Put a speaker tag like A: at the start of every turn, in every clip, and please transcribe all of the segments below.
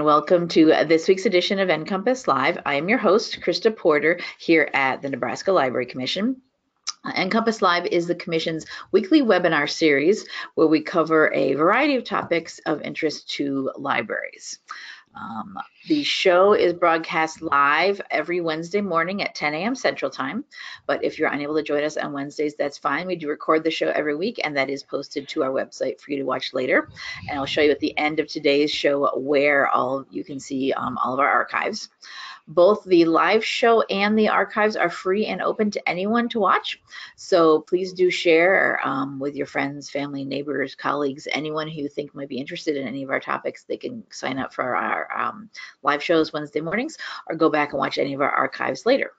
A: Welcome to uh, this week's edition of NCompass Live. I am your host, Krista Porter, here at the Nebraska Library Commission. Uh, NCompass Live is the Commission's weekly webinar series where we cover a variety of topics of interest to libraries. Um, the show is broadcast live every Wednesday morning at 10 a.m. Central Time. But if you're unable to join us on Wednesdays, that's fine. We do record the show every week, and that is posted to our website for you to watch later. And I'll show you at the end of today's show where all you can see um, all of our archives. Both the live show and the archives are free and open to anyone to watch. So please do share um, with your friends, family, neighbors, colleagues, anyone who you think might be interested in any of our topics. They can sign up for our um, live shows Wednesday mornings or go back and watch any of our archives later.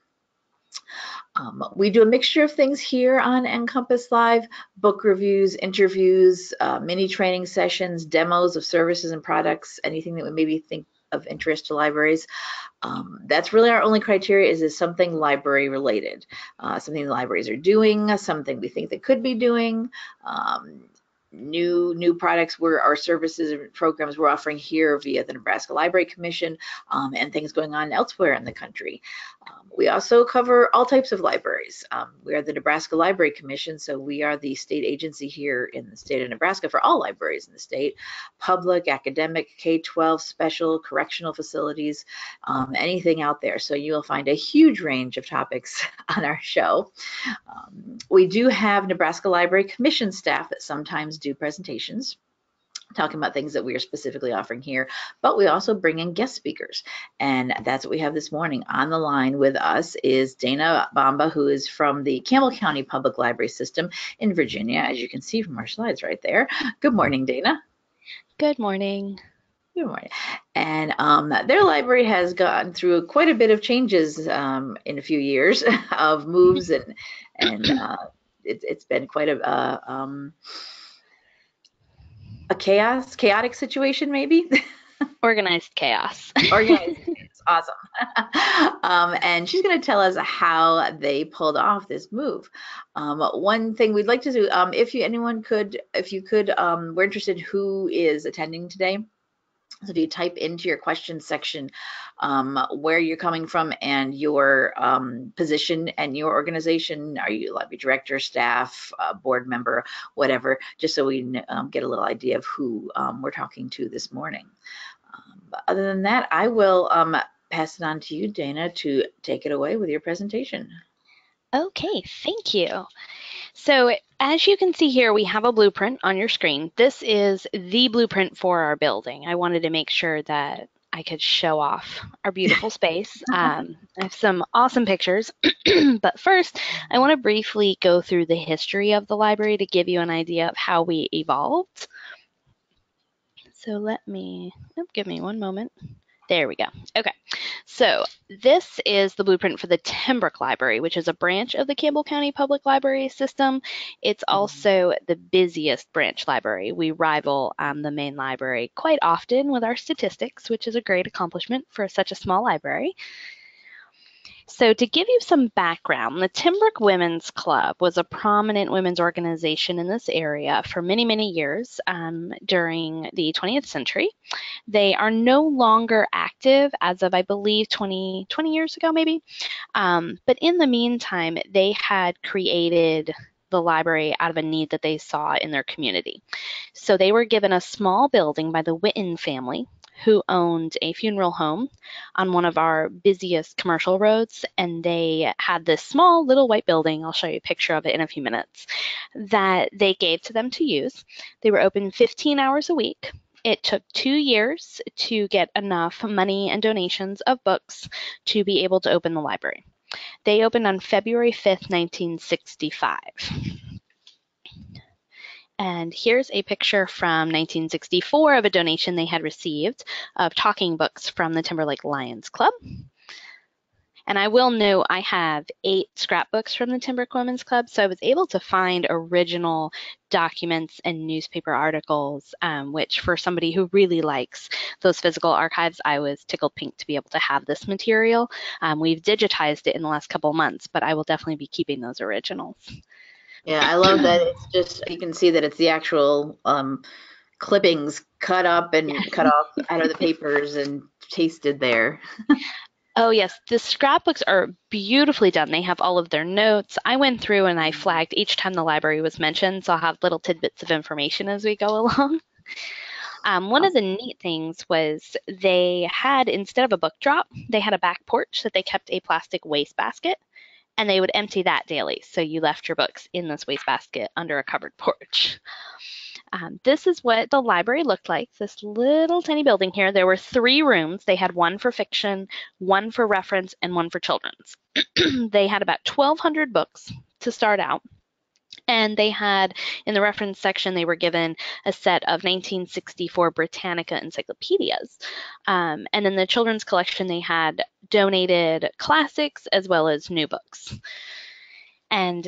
A: Um, we do a mixture of things here on NCompass Live, book reviews, interviews, uh, mini training sessions, demos of services and products, anything that we maybe think of interest to libraries. Um, that's really our only criteria is, is something library related, uh, something the libraries are doing, something we think they could be doing, um, new new products where our services and programs we're offering here via the Nebraska Library Commission um, and things going on elsewhere in the country. Um, we also cover all types of libraries. Um, we are the Nebraska Library Commission, so we are the state agency here in the state of Nebraska for all libraries in the state, public, academic, K-12, special, correctional facilities, um, anything out there. So you will find a huge range of topics on our show. Um, we do have Nebraska Library Commission staff that sometimes do presentations talking about things that we are specifically offering here, but we also bring in guest speakers. And that's what we have this morning. On the line with us is Dana Bomba, who is from the Campbell County Public Library System in Virginia, as you can see from our slides right there. Good morning, Dana.
B: Good morning.
A: Good morning. And um, their library has gone through quite a bit of changes um, in a few years of moves and and uh, it, has been quite a uh, um, a chaos, chaotic situation, maybe.
B: Organized chaos.
A: Organized. It's awesome. um, and she's going to tell us how they pulled off this move. Um, one thing we'd like to do, um, if you anyone could, if you could, um, we're interested who is attending today. So if you type into your question section um, where you're coming from and your um, position and your organization, are you library director, staff, uh, board member, whatever, just so we um, get a little idea of who um, we're talking to this morning. Um, other than that, I will um, pass it on to you, Dana, to take it away with your presentation.
B: Okay, thank you. So as you can see here, we have a blueprint on your screen. This is the blueprint for our building. I wanted to make sure that I could show off our beautiful space. Um, I have some awesome pictures, but first I want to briefly go through the history of the library to give you an idea of how we evolved. So let me, oh, give me one moment. There we go. Okay, so this is the blueprint for the Timbrook Library, which is a branch of the Campbell County Public Library System. It's mm-hmm. also the busiest branch library. We rival um, the main library quite often with our statistics, which is a great accomplishment for such a small library. So, to give you some background, the Timbrook Women's Club was a prominent women's organization in this area for many, many years um, during the 20th century. They are no longer active as of, I believe, 20, 20 years ago, maybe. Um, but in the meantime, they had created the library out of a need that they saw in their community. So they were given a small building by the Witten family who owned a funeral home on one of our busiest commercial roads. And they had this small little white building, I'll show you a picture of it in a few minutes, that they gave to them to use. They were open 15 hours a week. It took two years to get enough money and donations of books to be able to open the library. They opened on February 5th, 1965. And here's a picture from 1964 of a donation they had received of talking books from the Timberlake Lions Club. And I will note I have eight scrapbooks from the Timberlake Women's Club, so I was able to find original documents and newspaper articles, um, which for somebody who really likes those physical archives, I was tickled pink to be able to have this material. Um, we've digitized it in the last couple months, but I will definitely be keeping those originals.
A: Yeah, I love that. It's just you can see that it's the actual um, clippings cut up and cut off out of the papers and pasted there.
B: Oh, yes. The scrapbooks are beautifully done. They have all of their notes. I went through and I flagged each time the library was mentioned, so I'll have little tidbits of information as we go along. Um, one of the neat things was they had, instead of a book drop, they had a back porch that they kept a plastic wastebasket and they would empty that daily. So you left your books in this wastebasket under a covered porch. Um, this is what the library looked like, this little tiny building here. There were three rooms. They had one for fiction, one for reference, and one for children's. they had about 1,200 books to start out. And they had, in the reference section, they were given a set of 1964 Britannica encyclopedias. Um, and in the children's collection, they had donated classics as well as new books. And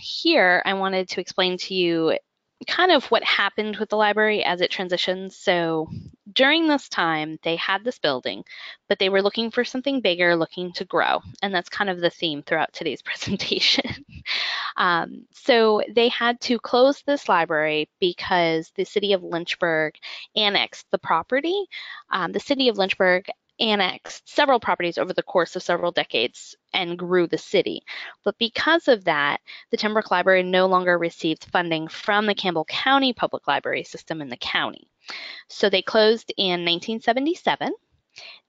B: here I wanted to explain to you kind of what happened with the library as it transitions. So during this time, they had this building, but they were looking for something bigger, looking to grow. And that's kind of the theme throughout today's presentation. um, so they had to close this library because the city of Lynchburg annexed the property. Um, the city of Lynchburg annexed several properties over the course of several decades and grew the city. But because of that, the Timbrook Library no longer received funding from the Campbell County Public Library system in the county. So they closed in 1977.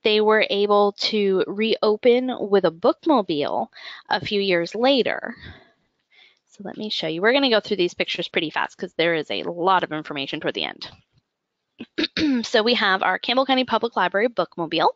B: They were able to reopen with a bookmobile a few years later. So let me show you. We're going to go through these pictures pretty fast because there is a lot of information toward the end. so we have our Campbell County Public Library bookmobile,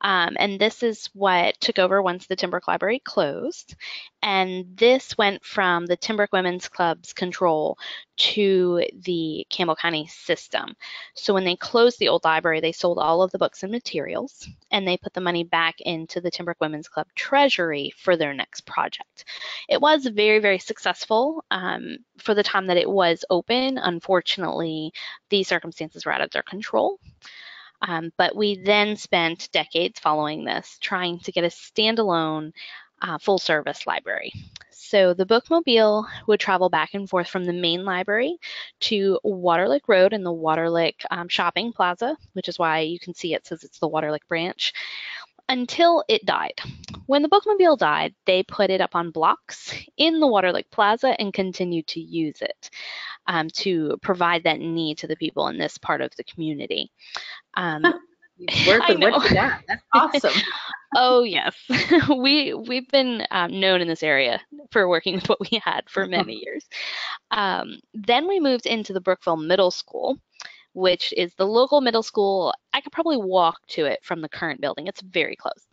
B: um, and this is what took over once the Timbrook Library closed. And this went from the Timbrook Women's Club's control to the Campbell County system. So when they closed the old library, they sold all of the books and materials, and they put the money back into the Timbrook Women's Club treasury for their next project. It was very, very successful um, for the time that it was open. Unfortunately, these circumstances were out of their control. Um, but we then spent decades following this trying to get a standalone uh, full service library. So the bookmobile would travel back and forth from the main library to Waterlick Road and the Waterlick um, Shopping Plaza, which is why you can see it says it's the Waterlick branch, until it died. When the bookmobile died, they put it up on blocks in the Waterlick Plaza and continued to use it um, to provide that need to the people in this part of the community. Um,
A: work with what you got. That's awesome.
B: oh yes, we we've been um, known in this area for working with what we had for many years. Um, then we moved into the Brookville Middle School, which is the local middle school. I could probably walk to it from the current building. It's very close.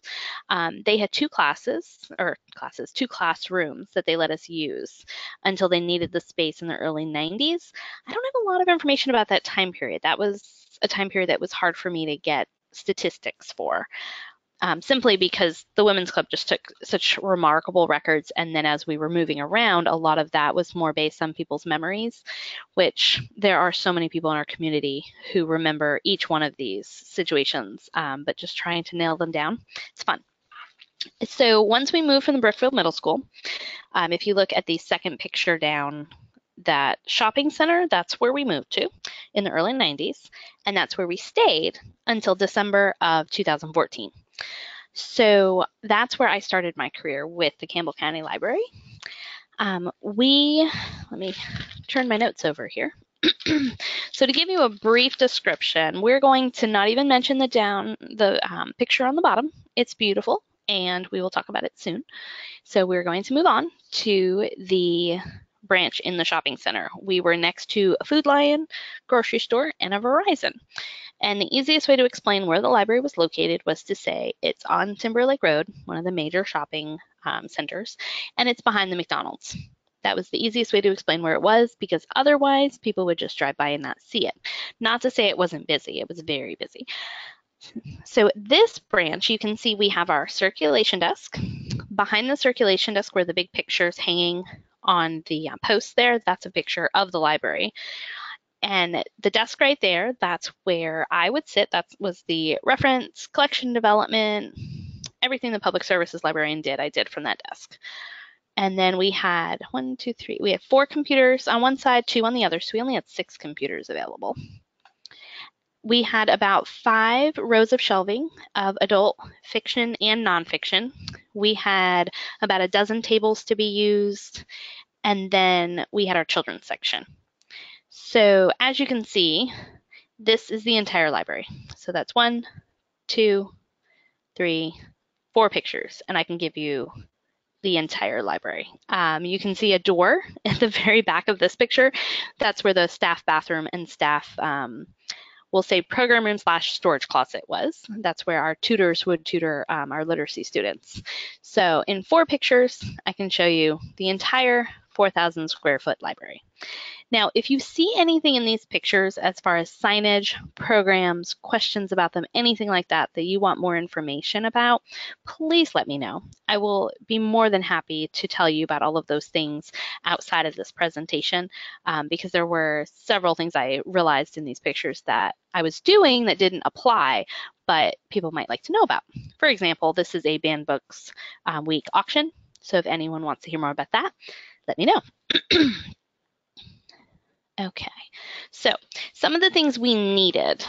B: Um, they had two classes, or classes, two classrooms that they let us use until they needed the space in the early 90s. I don't have a lot of information about that time period. That was a time period that was hard for me to get statistics for. Um, simply because the women's club just took such remarkable records. And then as we were moving around a lot of that was more based on people's memories which there are so many people in our community who remember each one of these situations. Um, but just trying to nail them down it's fun. So once we moved from the Brookville middle school um, if you look at the second picture down that shopping center, that's where we moved to in the early 90s, and that's where we stayed until December of 2014. So that's where I started my career with the Campbell County Library. Um, we, let me turn my notes over here. so to give you a brief description, we're going to not even mention the down the um, picture on the bottom. It's beautiful, and we will talk about it soon. So we're going to move on to the branch in the shopping center. We were next to a Food Lion, grocery store, and a Verizon. And the easiest way to explain where the library was located was to say it's on Timberlake Road, one of the major shopping um, centers, and it's behind the McDonald's. That was the easiest way to explain where it was because otherwise people would just drive by and not see it. Not to say it wasn't busy, it was very busy. So this branch, you can see we have our circulation desk. Behind the circulation desk were the big pictures hanging on the uh, post there, that's a picture of the library. And the desk right there, that's where I would sit. That was the reference, collection development, everything the public services librarian did, I did from that desk. And then we had one, two, three, we had four computers on one side, two on the other, so we only had six computers available. we had about five rows of shelving of adult fiction and nonfiction. We had about a dozen tables to be used, and then we had our children's section. So as you can see, this is the entire library. So that's one, two, three, four pictures, and I can give you the entire library. Um, you can see a door at the very back of this picture. That's where the staff bathroom and staff, um, we'll say program room slash storage closet was. That's where our tutors would tutor um, our literacy students. So in four pictures, I can show you the entire 4,000 square foot library. Now, if you see anything in these pictures as far as signage, programs, questions about them, anything like that that you want more information about, please let me know. I will be more than happy to tell you about all of those things outside of this presentation um, because there were several things I realized in these pictures that I was doing that didn't apply, but people might like to know about. For example, this is a Banned Books um, Week auction. So if anyone wants to hear more about that, let me know. okay, so some of the things we needed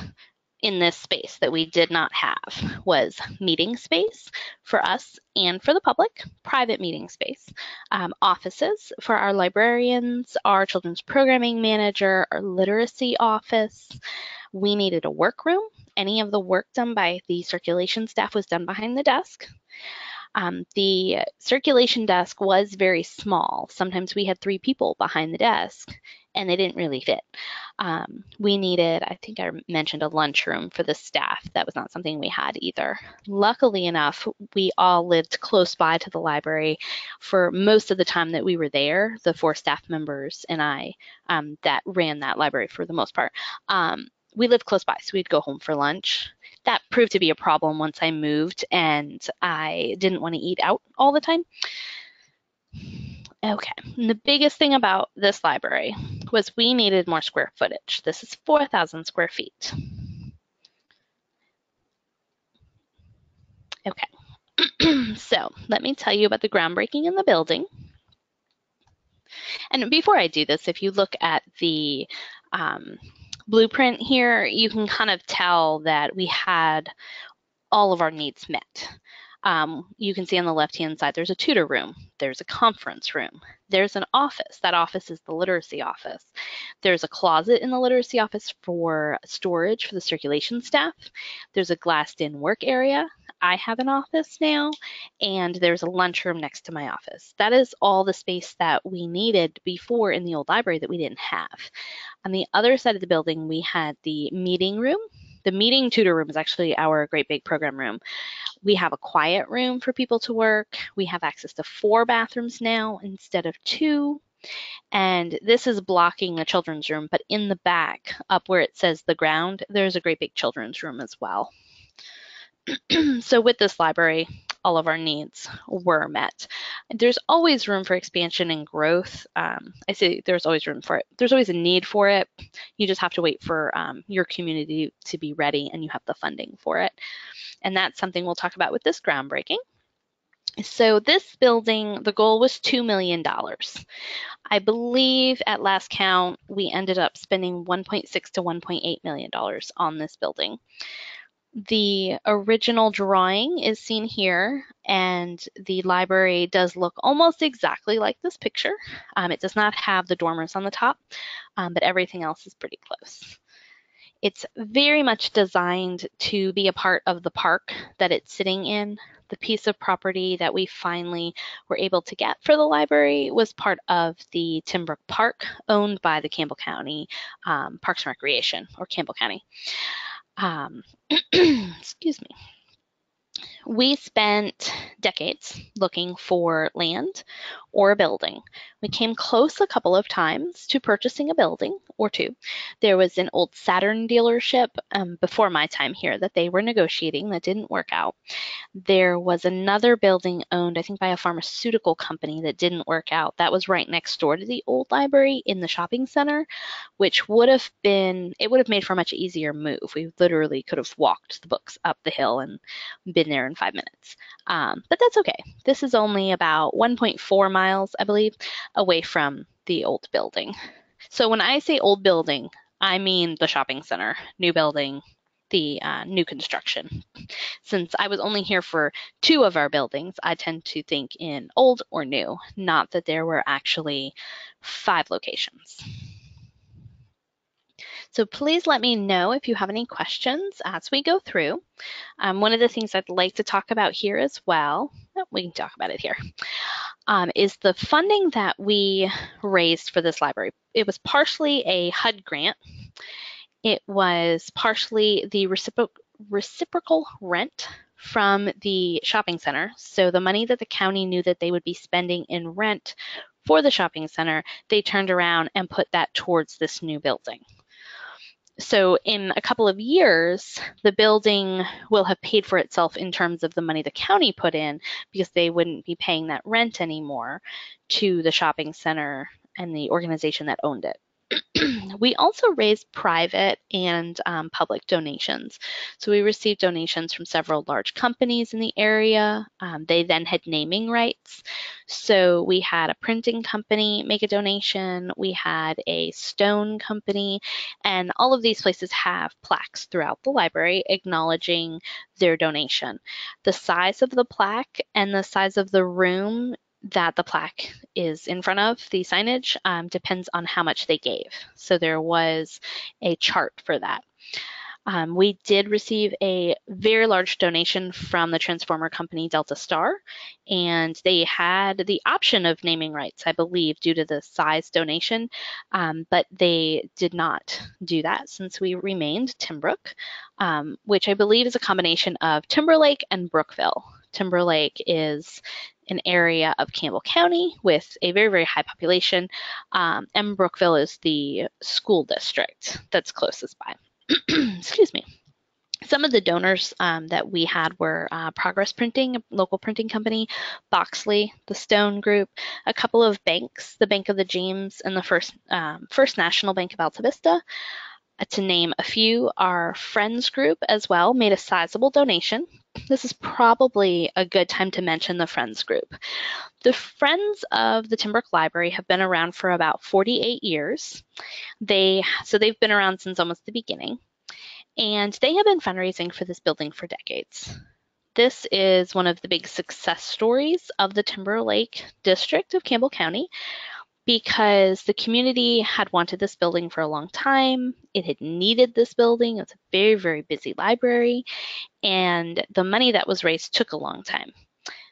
B: in this space that we did not have was meeting space for us and for the public, private meeting space, um, offices for our librarians, our children's programming manager, our literacy office. We needed a workroom. Any of the work done by the circulation staff was done behind the desk. Um, the circulation desk was very small. Sometimes we had three people behind the desk and they didn't really fit. Um, we needed, I think I mentioned a lunchroom for the staff. That was not something we had either. Luckily enough, we all lived close by to the library for most of the time that we were there, the four staff members and I um, that ran that library for the most part. Um, we lived close by, so we'd go home for lunch that proved to be a problem once I moved and I didn't want to eat out all the time. Okay, and the biggest thing about this library was we needed more square footage. This is 4,000 square feet. Okay, so let me tell you about the groundbreaking in the building. And before I do this, if you look at the um, blueprint here, you can kind of tell that we had all of our needs met. Um, you can see on the left-hand side, there's a tutor room, there's a conference room, there's an office. That office is the literacy office. There's a closet in the literacy office for storage for the circulation staff. There's a glassed-in work area. I have an office now, and there's a lunchroom next to my office. That is all the space that we needed before in the old library that we didn't have. On the other side of the building, we had the meeting room. The meeting tutor room is actually our great big program room. We have a quiet room for people to work. We have access to four bathrooms now instead of two. And this is blocking the children's room, but in the back, up where it says the ground, there's a great big children's room as well. so with this library, all of our needs were met. There's always room for expansion and growth. Um, I say there's always room for it. There's always a need for it. You just have to wait for um, your community to be ready and you have the funding for it. And that's something we'll talk about with this groundbreaking. So this building, the goal was $2 million. I believe at last count, we ended up spending 1.6 to 1.8 million dollars on this building. The original drawing is seen here, and the library does look almost exactly like this picture. Um, it does not have the dormers on the top, um, but everything else is pretty close. It's very much designed to be a part of the park that it's sitting in. The piece of property that we finally were able to get for the library was part of the Timbrook Park, owned by the Campbell County um, Parks and Recreation, or Campbell County. Um, excuse me. We spent decades looking for land or a building. We came close a couple of times to purchasing a building or two. There was an old Saturn dealership um, before my time here that they were negotiating that didn't work out. There was another building owned, I think, by a pharmaceutical company that didn't work out. That was right next door to the old library in the shopping center, which would have been, it would have made for a much easier move. We literally could have walked the books up the hill and been there in five minutes. Um, but that's okay. This is only about 1.4 miles, I believe, away from the old building. So when I say old building, I mean the shopping center, new building, the uh, new construction. Since I was only here for two of our buildings, I tend to think in old or new, not that there were actually five locations. So please let me know if you have any questions as we go through. Um, one of the things I'd like to talk about here as well, oh, we can talk about it here, um, is the funding that we raised for this library. It was partially a HUD grant. It was partially the recipro reciprocal rent from the shopping center. So the money that the county knew that they would be spending in rent for the shopping center, they turned around and put that towards this new building so in a couple of years, the building will have paid for itself in terms of the money the county put in because they wouldn't be paying that rent anymore to the shopping center and the organization that owned it. we also raised private and um, public donations. So we received donations from several large companies in the area. Um, they then had naming rights. So we had a printing company make a donation, we had a stone company, and all of these places have plaques throughout the library acknowledging their donation. The size of the plaque and the size of the room that the plaque is in front of, the signage, um, depends on how much they gave. So there was a chart for that. Um, we did receive a very large donation from the transformer company Delta Star, and they had the option of naming rights, I believe, due to the size donation, um, but they did not do that since we remained Timbrook, um, which I believe is a combination of Timberlake and Brookville. Timberlake is an area of Campbell County with a very, very high population. Um, and Brookville is the school district that's closest by. Excuse me. Some of the donors um, that we had were uh, Progress Printing, a local printing company, Boxley, the Stone Group, a couple of banks, the Bank of the James, and the First um, First National Bank of Altavista. Uh, to name a few, our Friends Group as well made a sizable donation this is probably a good time to mention the Friends group. The Friends of the Timbrook Library have been around for about 48 years. They so they've been around since almost the beginning, and they have been fundraising for this building for decades. This is one of the big success stories of the Timberlake district of Campbell County because the community had wanted this building for a long time. It had needed this building. It's a very, very busy library. And the money that was raised took a long time.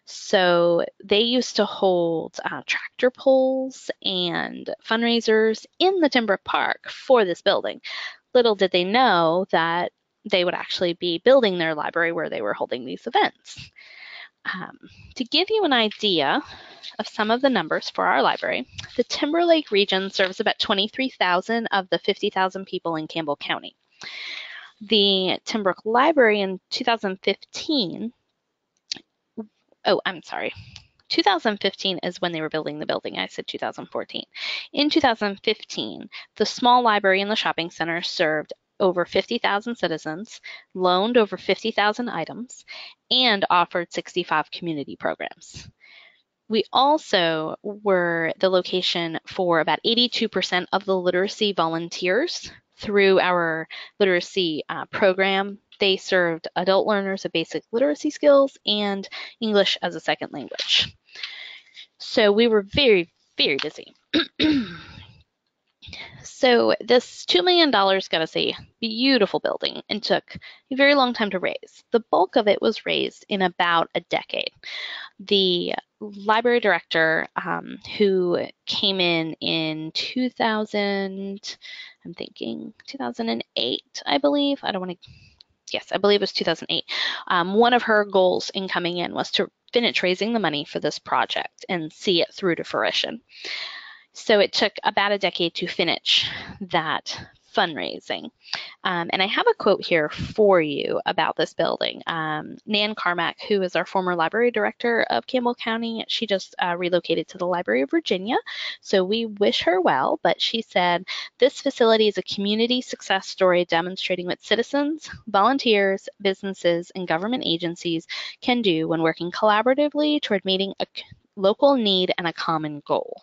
B: So they used to hold uh, tractor pulls and fundraisers in the Timbrook Park for this building. Little did they know that they would actually be building their library where they were holding these events. Um, to give you an idea of some of the numbers for our library, the Timberlake region serves about 23,000 of the 50,000 people in Campbell County. The Timbrook Library in 2015, oh, I'm sorry, 2015 is when they were building the building. I said 2014. In 2015, the small library in the shopping center served over 50,000 citizens, loaned over 50,000 items, and offered 65 community programs. We also were the location for about 82% of the literacy volunteers through our literacy uh, program. They served adult learners of basic literacy skills and English as a second language. So we were very, very busy. So this $2 million got us a beautiful building and took a very long time to raise. The bulk of it was raised in about a decade. The library director um, who came in in 2000, I'm thinking 2008, I believe. I don't want to, yes, I believe it was 2008. Um, one of her goals in coming in was to finish raising the money for this project and see it through to fruition. So it took about a decade to finish that fundraising. Um, and I have a quote here for you about this building. Um, Nan Carmack, who is our former library director of Campbell County, she just uh, relocated to the Library of Virginia. So we wish her well, but she said, this facility is a community success story demonstrating what citizens, volunteers, businesses, and government agencies can do when working collaboratively toward meeting a local need and a common goal.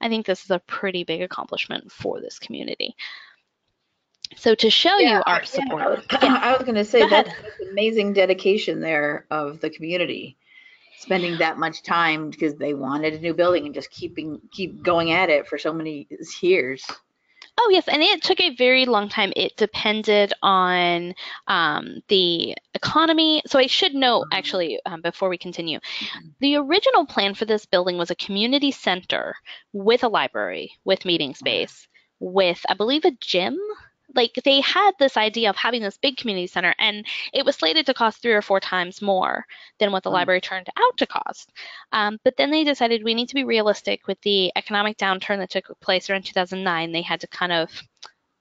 B: I think this is a pretty big accomplishment for this community. So to show
A: Yeah,
B: you our
A: yeah,
B: support,
A: I was-
B: yeah.
A: I was going to say
B: Go
A: that's,
B: ahead.
A: that's amazing dedication there of the community, spending that much time because they wanted a new building and just keeping keep going at it for so many years.
B: Oh yes, and it took a very long time. It depended on um, the economy. So I should note,
A: Mhm.
B: actually, um, before we continue, the original plan for this building was a community center with a library, with meeting space, with I believe a gym. Like they had this idea of having this big community center, and it was slated to cost three or four times more than what the
A: Mm.
B: library turned out to cost. Um, but then they decided we need to be realistic with the economic downturn that took place around 2009. They had to kind of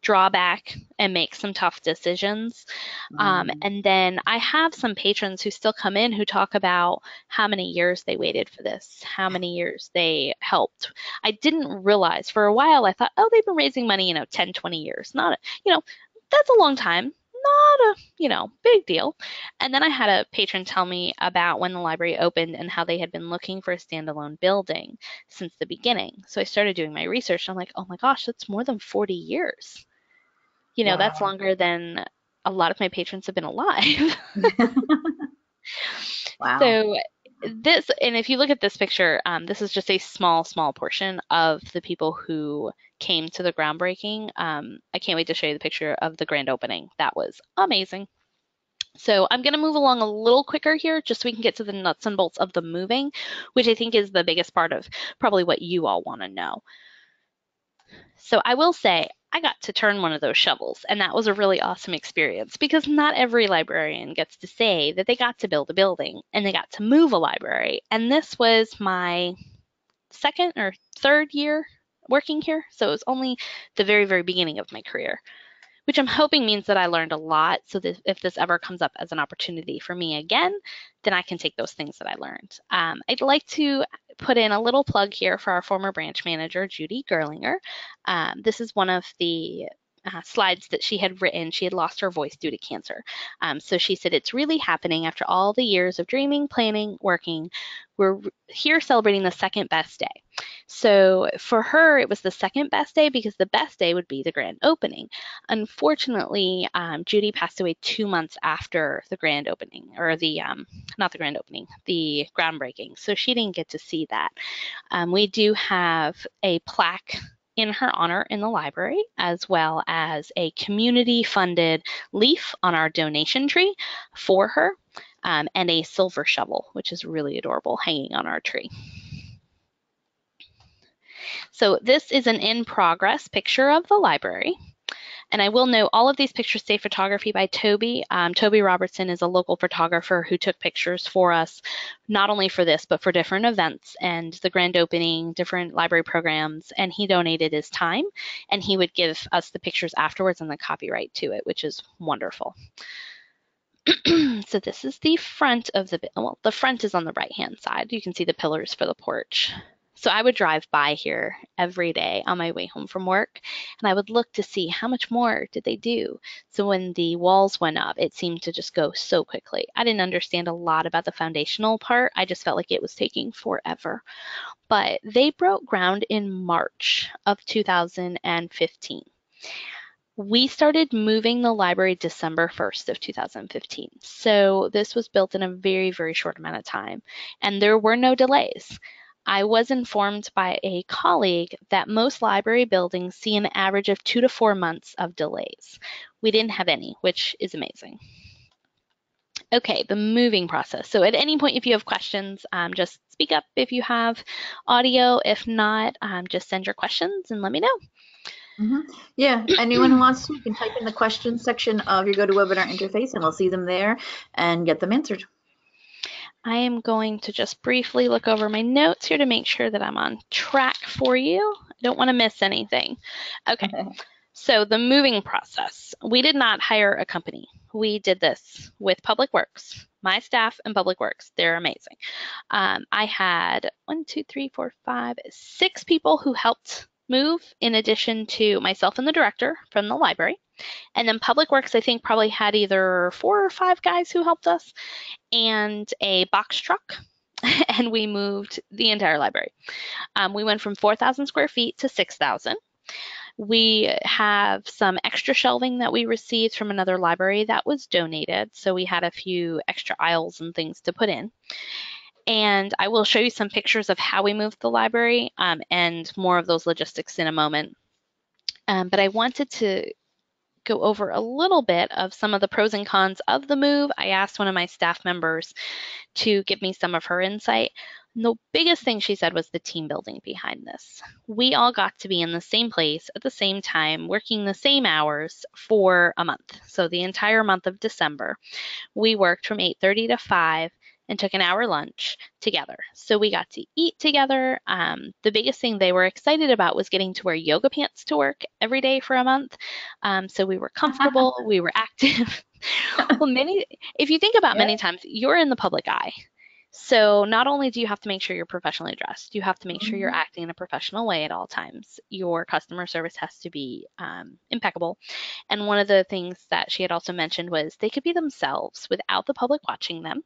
B: draw back and make some tough decisions. Um,
A: Mhm.
B: and then I have some patrons who still come in who talk about how many years they waited for this, how many years they helped. I didn't realize for a while, I thought, oh, they've been raising money, you know, 10, 20 years. Not, you know, that's a long time. Not a, you know, big deal. And then I had a patron tell me about when the library opened and how they had been looking for a standalone building since the beginning. So I started doing my research. And I'm like, oh my gosh, that's more than 40 years. You know, that's longer than a lot of my patrons have been alive.
A: wow.
B: So this, and if you look at this picture, um, this is just a small, small portion of the people who came to the groundbreaking. Um, I can't wait to show you the picture of the grand opening. That was amazing. So I'm going to move along a little quicker here just so we can get to the nuts and bolts of the moving, which I think is the biggest part of probably what you all want to know. So I will say I got to turn one of those shovels, and that was a really awesome experience because not every librarian gets to say that they got to build a building and they got to move a library. And this was my second or third year working here, so it was only the very, very beginning of my career, which I'm hoping means that I learned a lot. So that if this ever comes up as an opportunity for me again, then I can take those things that I learned. Um, I'd like to put in a little plug here for our former branch manager, Judy Gerlinger. Um, this is one of the uh, slides that she had written. She had lost her voice due to cancer. Um, so she said, It's really happening after all the years of dreaming, planning, working. We're here celebrating the second best day. So for her, it was the second best day because the best day would be the grand opening. Unfortunately, um, Judy passed away two months after the grand opening, or the, um, not the grand opening, the groundbreaking. So she didn't get to see that. Um, we do have a plaque in her honor in the library, as well as a community funded leaf on our donation tree for her, um, and a silver shovel, which is really adorable, hanging on our tree. So this is an in progress picture of the library. And I will note all of these pictures say photography by Toby. Um, Toby Robertson is a local photographer who took pictures for us, not only for this, but for different events and the grand opening, different library programs. And he donated his time and he would give us the pictures afterwards and the copyright to it, which is wonderful. so this is the front of the, well, the front is on the right hand side. You can see the pillars for the porch. So I would drive by here every day on my way home from work and I would look to see how much more did they do. So when the walls went up, it seemed to just go so quickly. I didn't understand a lot about the foundational part. I just felt like it was taking forever. But they broke ground in March of 2015. We started moving the library December 1st of 2015. So this was built in a very, very short amount of time and there were no delays. I was informed by a colleague that most library buildings see an average of two to four months of delays. We didn't have any, which is amazing. Okay, the moving process. So at any point, if you have questions, um, just speak up if you have audio. If not, um, just send your questions and let me know.
A: Mhm. Yeah, anyone who wants to can type in the questions section of your GoToWebinar interface and we'll see them there and get them answered.
B: I am going to just briefly look over my notes here to make sure that I'm on track for you. I don't want to miss anything. Okay, so the moving process. We did not hire a company. We did this with Public Works, my staff and Public Works. They're amazing. Um, I had one, two, three, four, five, six people who helped move in addition to myself and the director from the library. And then Public Works, I think, probably had either four or five guys who helped us and a box truck. and we moved the entire library. Um, we went from 4,000 square feet to 6,000. We have some extra shelving that we received from another library that was donated. So we had a few extra aisles and things to put in. And I will show you some pictures of how we moved the library um, and more of those logistics in a moment. Um, but I wanted to go over a little bit of some of the pros and cons of the move. I asked one of my staff members to give me some of her insight. And the biggest thing she said was the team building behind this. We all got to be in the same place at the same time, working the same hours for a month. So the entire month of December, we worked from 8:30 to 5 and took an hour lunch together. So we got to eat together. Um, the biggest thing they were excited about was getting to wear yoga pants to work every day for a month. Um, so we were comfortable, we were active. well, many, if you think about yeah. many times, you're in the public eye. So not only do you have to make sure you're professionally dressed, you have to make mm-hmm. sure you're mm-hmm. acting in a professional way at all times. Your customer service has to be um, impeccable. And one of the things that she had also mentioned was they could be themselves without the public watching them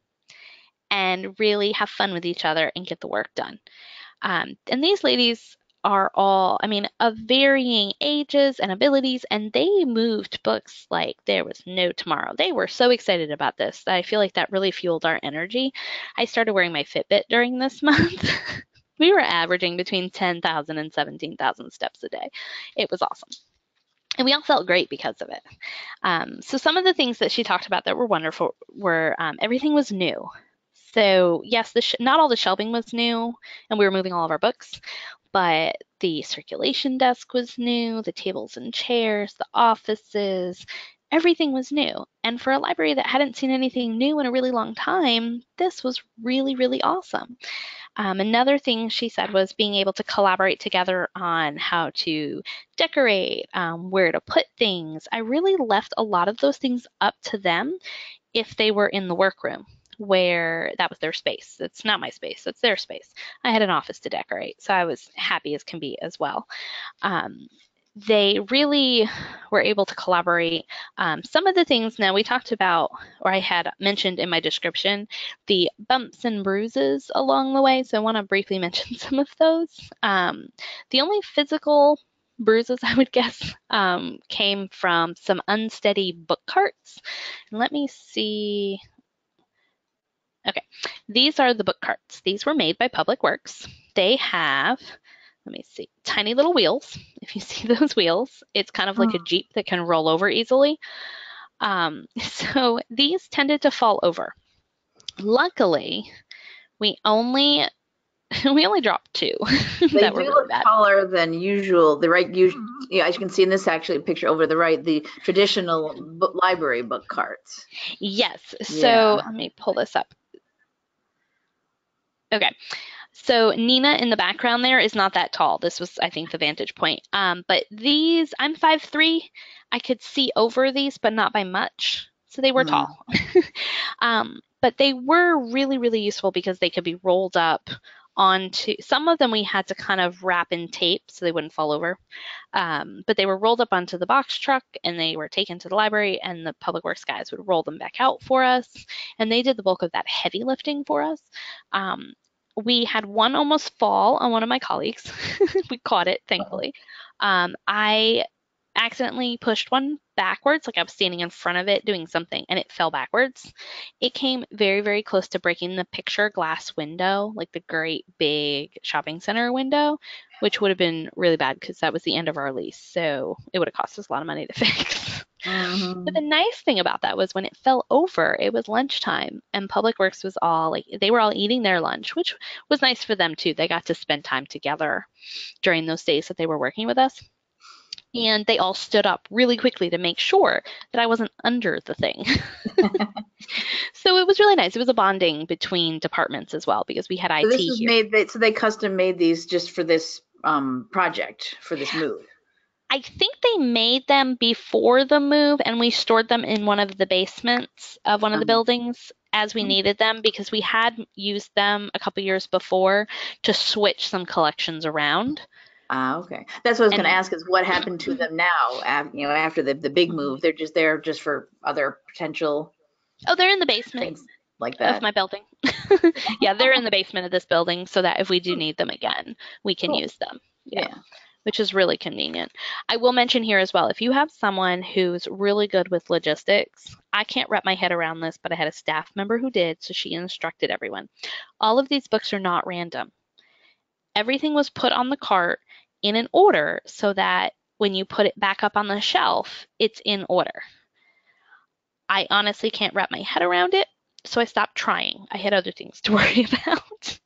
B: and really have fun with each other and get the work done. Um, and these ladies are all, I mean, of varying ages and abilities, and they moved books like there was no tomorrow. They were so excited about this. That I feel like that really fueled our energy. I started wearing my Fitbit during this month. we were averaging between 10,000 and 17,000 steps a day. It was awesome. And we all felt great because of it. Um, so, some of the things that she talked about that were wonderful were um, everything was new. So yes, the not all the shelving was new, and we were moving all of our books, but the circulation desk was new, the tables and chairs, the offices, everything was new. And for a library that hadn't seen anything new in a really long time, this was really, really awesome. Um, another thing she said was being able to collaborate together on how to decorate, um, where to put things. I really left a lot of those things up to them if they were in the workroom where that was their space. It's not my space, it's their space. I had an office to decorate, so I was happy as can be as well. Um, they really were able to collaborate. Um, some of the things now we talked about, or I had mentioned in my description, the bumps and bruises along the way. So I want to briefly mention some of those. Um, the only physical bruises, I would guess, um, came from some unsteady book carts. Let me see. Okay, these are the book carts. These were made by Public Works. They have, let me see, tiny little wheels. If you see those wheels, it's kind of like a Jeep that can roll over easily. Um, so these tended to fall over. Luckily, we only we only dropped two.
A: they do really look bad. taller than usual. The right, you, yeah, as you can see in this actually picture over the right, the traditional book, library book carts.
B: Yes. So yeah. let me pull this up. Okay. So Nina in the background there is not that tall. This was, I think, the vantage point. Um, but these, I'm 5'3". I could see over these, but not by much. So they were mm. tall. um, but they were really, really useful because they could be rolled up onto, some of them we had to kind of wrap in tape so they wouldn't fall over. Um, but they were rolled up onto the box truck and they were taken to the library and the public works guys would roll them back out for us. And they did the bulk of that heavy lifting for us. Um, we had one almost fall on one of my colleagues. we caught it, thankfully. Um, I accidentally pushed one backwards, like I was standing in front of it doing something, and it fell backwards. It came very, very close to breaking the picture glass window, like the great big shopping center window, which would have been really bad because that was the end of our lease. So it would have cost us a lot of money to fix. Mm-hmm. But the nice thing about that was when it fell over, it was lunchtime, and Public Works was all like, they were all eating their lunch, which was nice for them too. They got to spend time together during those days that they were working with us and they all stood up really quickly to make sure that I wasn't under the thing. so it was really nice. It was a bonding between departments as well because we had IT
A: so this was
B: here.
A: Made, they, so they custom made these just for this um, project, for this move.
B: I think they made them before the move and we stored them in one of the basements of one of the uh-huh. buildings as we mm-hmm. needed them because we had used them a couple years before to switch some collections around.
A: Ah, okay. That's what I was going to ask is what happened to them now, you know, after the, the big move? They're just there just for other potential
B: Oh, they're in the basement
A: things like that.
B: of my building. yeah, they're in the basement of this building so that if we do need them again, we can
A: Cool.
B: use them.
A: Yeah.
B: which is really convenient. I will mention here as well, if you have someone who's really good with logistics, I can't wrap my head around this, but I had a staff member who did, so she instructed everyone. All of these books are not random. Everything was put on the cart in an order so that when you put it back up on the shelf, it's in order. I honestly can't wrap my head around it, so I stopped trying. I had other things to worry about.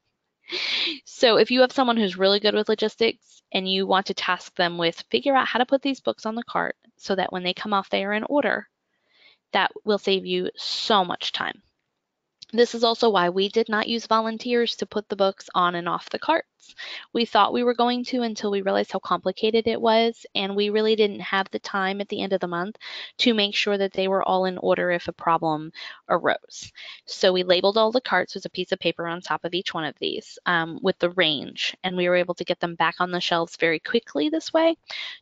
B: so if you have someone who's really good with logistics and you want to task them with figure out how to put these books on the cart so that when they come off they are in order, that will save you so much time. This is also why we did not use volunteers to put the books on and off the We thought we were going to until we realized how complicated it was, and we really didn't have the time at the end of the month to make sure that they were all in order if a problem arose. So we labeled all the carts with a piece of paper on top of each one of these um, with the range, and we were able to get them back on the shelves very quickly this way.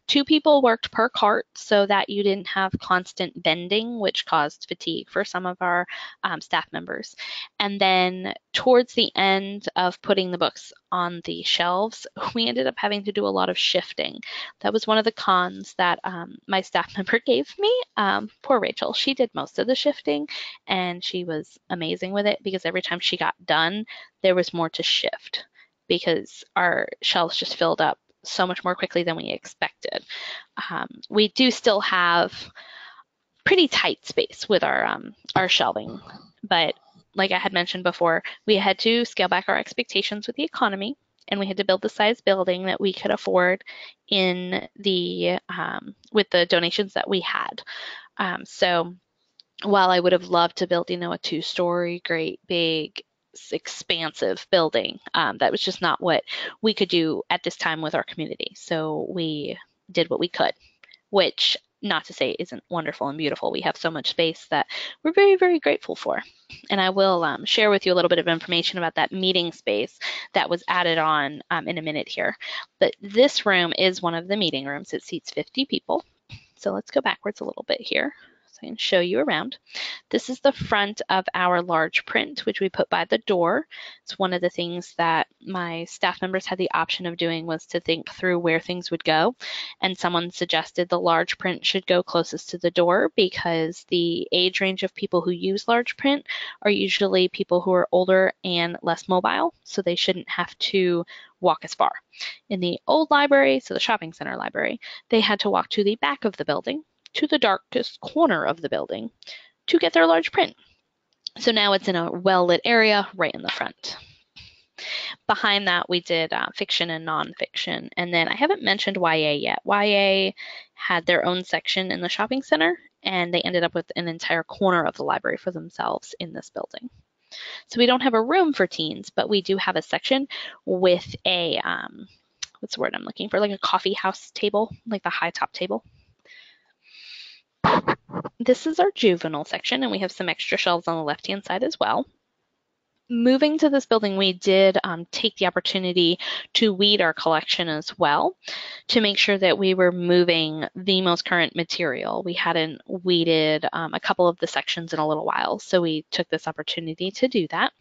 B: Two people worked per cart so that you didn't have constant bending, which caused fatigue for some of our um, staff members. And then towards the end of putting the books on the shelves, we ended up having to do a lot of shifting. That was one of the cons that um, my staff member gave me. Um, poor Rachel, she did most of the shifting and she was amazing with it because every time she got done, there was more to shift because our shelves just filled up so much more quickly than we expected. Um, we do still have pretty tight space with our um, our shelving, but like I had mentioned before, we had to scale back our expectations with the economy and we had to build the size building that we could afford in the um, with the donations that we had. Um, so while I would have loved to build, you know, a two-story, great big expansive building. Um, that was just not what we could do at this time with our community. So we did what we could, which not to say isn't wonderful and beautiful. We have so much space that we're very, very grateful for. And I will um, share with you a little bit of information about that meeting space that was added on um, in a minute here. But this room is one of the meeting rooms. It seats 50 people. So let's go backwards a little bit here. I can show you around. This is the front of our large print, which we put by the door. It's one of the things that my staff members had the option of doing was to think through where things would go. And someone suggested the large print should go closest to the door because the age range of people who use large print are usually people who are older and less mobile, so they shouldn't have to walk as far. In the old library, so the shopping center library, they had to walk to the back of the building to the darkest corner of the building to get their large print. So now it's in a well-lit area right in the front. Behind that, we did uh, fiction and nonfiction. And then I haven't mentioned YA yet. YA had their own section in the shopping center, and they ended up with an entire corner of the library for themselves in this building. So we don't have a room for teens, but we do have a section with a, um, what's the word I'm looking for, like a coffee house table, like the high top table. This is our juvenile section, and we have some extra shelves on the left-hand side as well moving to this building, we did um, take the opportunity to weed our collection as well to make sure that we were moving the most current material. We hadn't weeded um, a couple of the sections in a little while, so we took this opportunity to do that.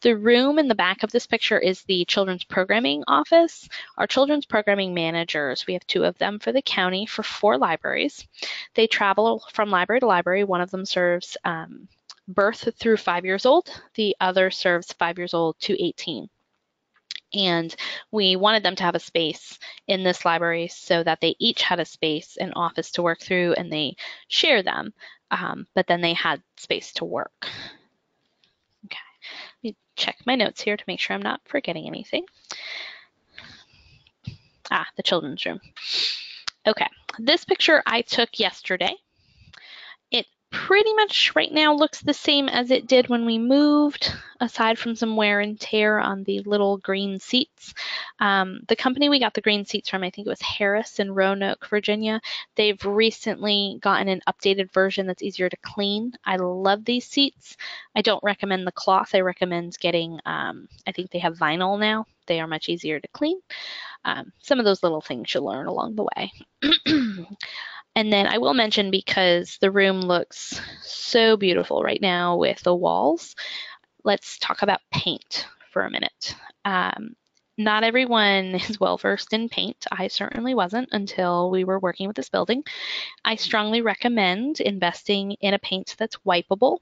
B: The room in the back of this picture is the children's programming office. Our children's programming managers, we have two of them for the county for four libraries. They travel from library to library. One of them serves um, birth through five years old. The other serves five years old to 18. And we wanted them to have a space in this library so that they each had a space, an office to work through, and they share them, um, but then they had space to work. Okay, let me check my notes here to make sure I'm not forgetting anything. Ah, the children's room. Okay, this picture I took yesterday pretty much right now looks the same as it did when we moved, aside from some wear and tear on the little green seats. Um, the company we got the green seats from, I think it was Harris in Roanoke, Virginia, they've recently gotten an updated version that's easier to clean. I love these seats. I don't recommend the cloth. I recommend getting, um, I think they have vinyl now. They are much easier to clean. Um, some of those little things you learn along the way. And then I will mention because the room looks so beautiful right now with the walls, let's talk about paint for a minute. Um, not everyone is well versed in paint. I certainly wasn't until we were working with this building. I strongly recommend investing in a paint that's wipeable.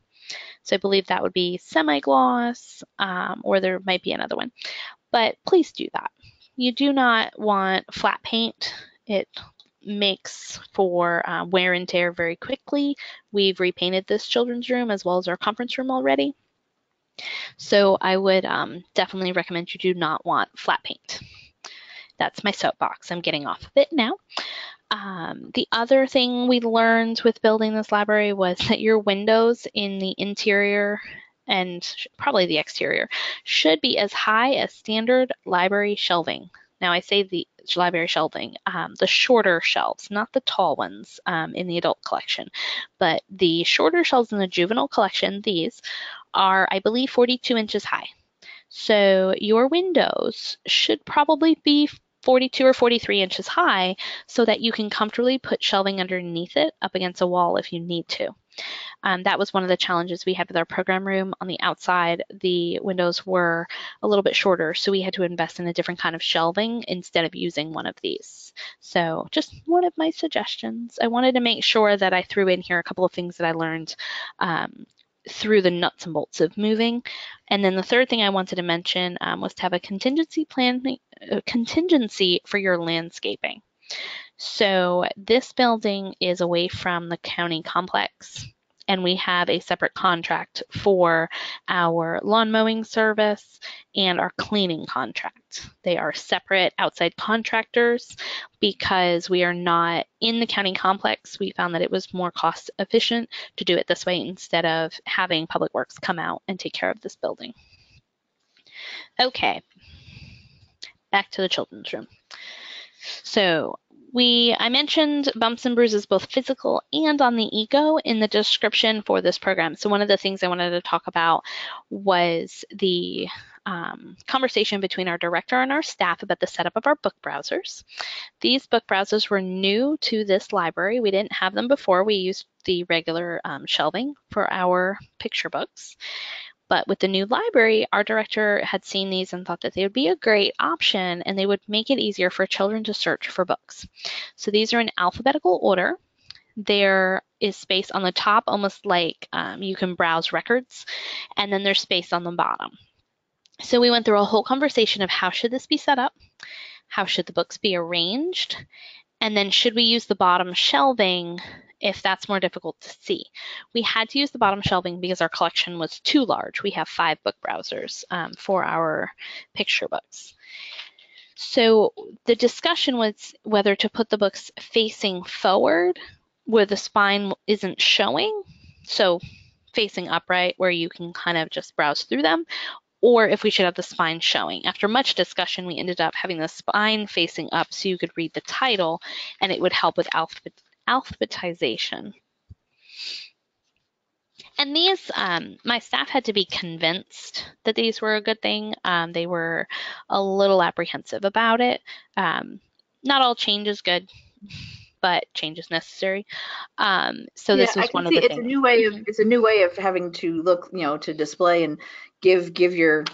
B: So I believe that would be semi-gloss, um, or there might be another one. But please do that. You do not want flat paint. It makes for uh, wear and tear very quickly. We've repainted this children's room as well as our conference room already. So I would um, definitely recommend you do not want flat paint. That's my soapbox. I'm getting off of it now. Um, the other thing we learned with building this library was that your windows in the interior and probably the exterior should be as high as standard library shelving. Now I say the library shelving, um, the shorter shelves, not the tall ones um, in the adult collection, but the shorter shelves in the juvenile collection, these are, I believe, 42 inches high. So your windows should probably be 42 or 43 inches high so that you can comfortably put shelving underneath it up against a wall if you need to. Um, that was one of the challenges we had with our program room. On the outside, the windows were a little bit shorter, so we had to invest in a different kind of shelving instead of using one of these. So just one of my suggestions. I wanted to make sure that I threw in here a couple of things that I learned um, through the nuts and bolts of moving. And then the third thing I wanted to mention um, was to have a contingency plan, a contingency for your landscaping. So this building is away from the county complex and we have a separate contract for our lawn mowing service and our cleaning contract. They are separate outside contractors because we are not in the county complex. We found that it was more cost efficient to do it this way instead of having Public Works come out and take care of this building. Okay, back to the children's room. So we I mentioned bumps and bruises both physical and on the ego in the description for this program. So one of the things I wanted to talk about was the um, conversation between our director and our staff about the setup of our book browsers. These book browsers were new to this library. We didn't have them before. We used the regular um, shelving for our picture books. But with the new library, our director had seen these and thought that they would be a great option and they would make it easier for children to search for books. So these are in alphabetical order. There is space on the top, almost like um, you can browse records, and then there's space on the bottom. So we went through a whole conversation of how should this be set up, how should the books be arranged, and then should we use the bottom shelving if that's more difficult to see. We had to use the bottom shelving because our collection was too large. We have five book browsers um, for our picture books. So the discussion was whether to put the books facing forward where the spine isn't showing, so facing upright where you can kind of just browse through them, or if we should have the spine showing. After much discussion, we ended up having the spine facing up so you could read the title and it would help with alphabet alphabetization. And these, um, my staff had to be convinced that these were a good thing. Um, they were a little apprehensive about it. Um, not all change is good, but change is necessary. Um, so this
A: yeah,
B: was one of
A: the
B: it's
A: things. It's a new way of it's a new way of having to look, you know, to display and give give your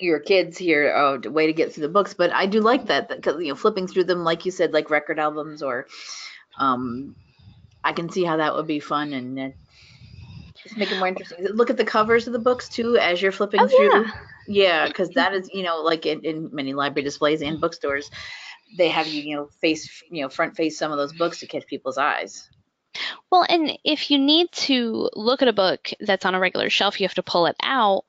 A: your kids here oh, a way to get through the books. But I do like that because you know flipping through them, like you said, like record albums or um, I can see how that would be fun and uh, just make it more interesting. Look at the covers of the books too as you're flipping
B: oh,
A: through.
B: Yeah,
A: yeah, because that is you know like in, in many library displays and bookstores, they have you you know face you know front face some of those books to catch people's eyes.
B: Well, and if you need to look at a book that's on a regular shelf, you have to pull it out.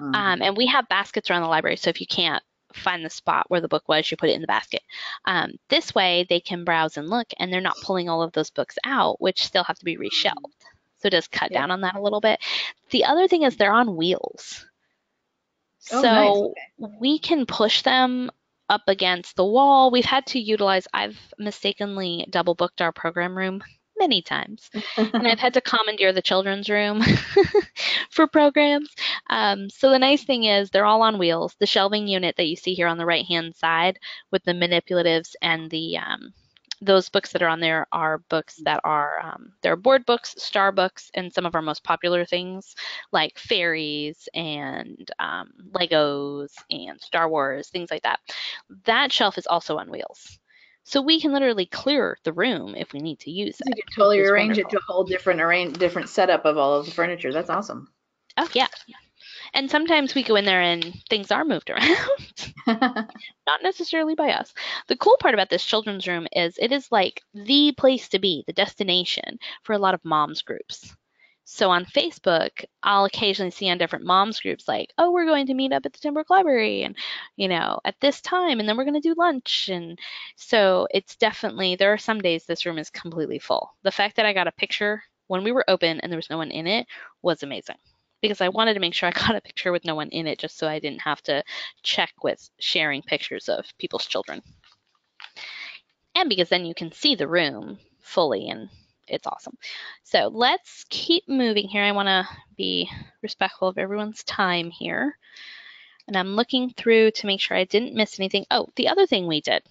B: Mm-hmm. Um, and we have baskets around the library, so if you can't find the spot where the book was, you put it in the basket. Um, this way, they can browse and look, and they're not pulling all of those books out, which still have to be reshelved. So it does cut yeah. down on that a little bit. The other thing is they're on wheels. Oh, so nice. okay. we can push them up against the wall. We've had to utilize, I've mistakenly double booked our program room many times. and I've had to commandeer the children's room for programs. Um, so the nice thing is they're all on wheels. The shelving unit that you see here on the right hand side with the manipulatives and the um, those books that are on there are books that are um, there are board books, star books, and some of our most popular things like fairies and um, Legos and Star Wars, things like that. That shelf is also on wheels. So we can literally clear the room if we need to use
A: You
B: it.
A: could totally
B: which is
A: arrange it to a whole different arrange different setup of all of the furniture. That's awesome.
B: Oh yeah. And sometimes we go in there and things are moved around. not necessarily by us. The cool part about this children's room is it is like the place to be, the destination for a lot of moms groups. So on Facebook, I'll occasionally see on different moms groups like, oh, we're going to meet up at the Timbrook Library and, you know, at this time, and then we're going to do lunch. And so it's definitely, there are some days this room is completely full. The fact that I got a picture when we were open and there was no one in it was amazing because I wanted to make sure I got a picture with no one in it just so I didn't have to check with sharing pictures of people's children. And because then you can see the room fully and it's awesome. So let's keep moving here. I want to be respectful of everyone's time here. And I'm looking through to make sure I didn't miss anything. Oh, the other thing we did.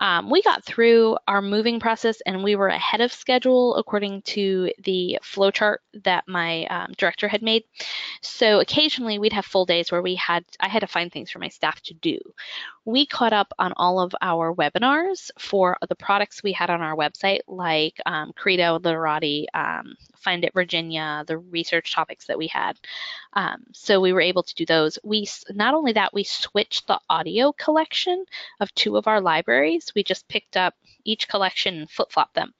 B: Um, we got through our moving process and we were ahead of schedule according to the flowchart that my um, director had made. So occasionally we'd have full days where we had I had to find things for my staff to do. We caught up on all of our webinars for the products we had on our website, like um, Credo, Literati, um, Find It Virginia, the research topics that we had. Um, so we were able to do those. We not only that we switched the audio collection of two of our libraries. We just picked up each collection and flip flopped them,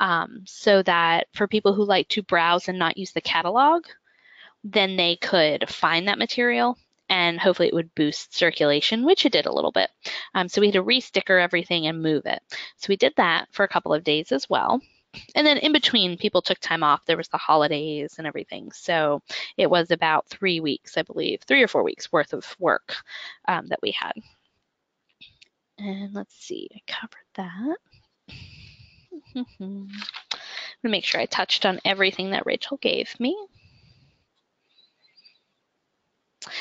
B: um, so that for people who like to browse and not use the catalog, then they could find that material and hopefully it would boost circulation, which it did a little bit. Um, so we had to re-sticker everything and move it. So we did that for a couple of days as well. And then in between, people took time off. There was the holidays and everything. So it was about three weeks, I believe, three or four weeks worth of work um, that we had. And let's see, I covered that. I'm going to make sure I touched on everything that Rachel gave me.